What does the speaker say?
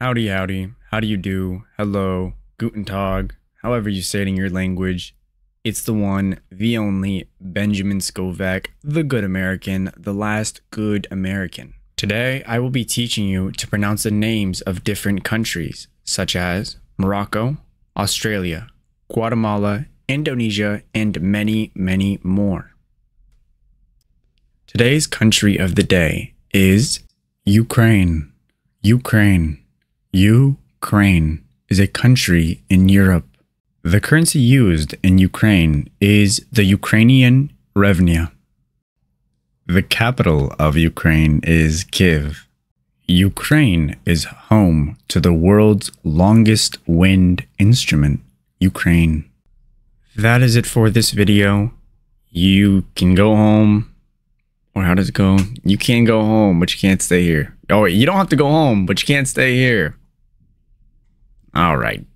Howdy, howdy. How do you do? Hello, guten tag, however you say it in your language. It's the one, the only Benjamin Scovach, the good American, the last good American. Today, I will be teaching you to pronounce the names of different countries, such as Morocco, Australia, Guatemala, Indonesia, and many, many more. Today's country of the day is Ukraine. Ukraine. Ukraine is a country in Europe. The currency used in Ukraine is the Ukrainian hryvnia. The capital of Ukraine is Kiev. Ukraine is home to the world's longest wind instrument, Ukraine. That is it for this video. You can go home. Or how does it go? You can go home, but you can't stay here. Oh, wait, you don't have to go home, but you can't stay here. All right.